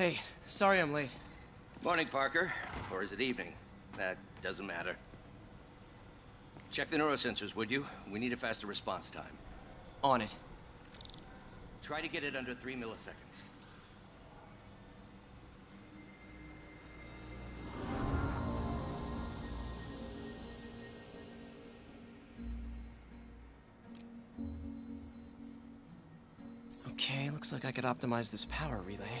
Hey, sorry I'm late. Morning, Parker. Or is it evening? That doesn't matter. Check the neurosensors, would you? We need a faster response time. On it. Try to get it under three milliseconds. Okay, looks like I could optimize this power relay.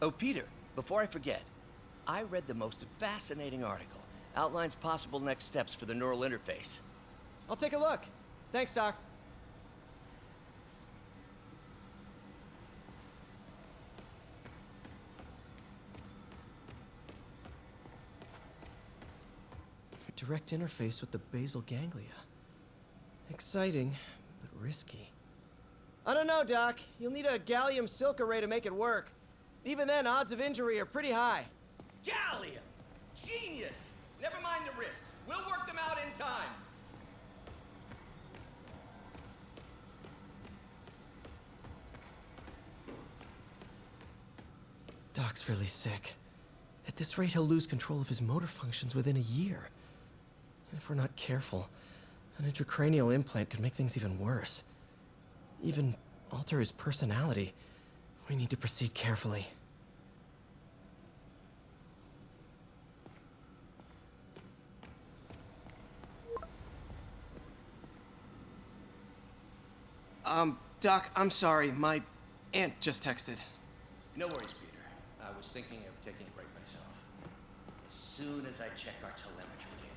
Oh, Peter, before I forget, I read the most fascinating article. Outlines possible next steps for the neural interface. I'll take a look. Thanks, Doc. Direct interface with the basal ganglia. Exciting, but risky. I don't know, Doc. You'll need a gallium silk array to make it work. Even then, odds of injury are pretty high. Gallium! Genius! Never mind the risks. We'll work them out in time. Doc's really sick. At this rate, he'll lose control of his motor functions within a year. And if we're not careful, an intracranial implant could make things even worse. Even alter his personality. We need to proceed carefully. Um, Doc, I'm sorry. My aunt just texted. No worries, Peter. I was thinking of taking a break myself. As soon as I check our telemetry.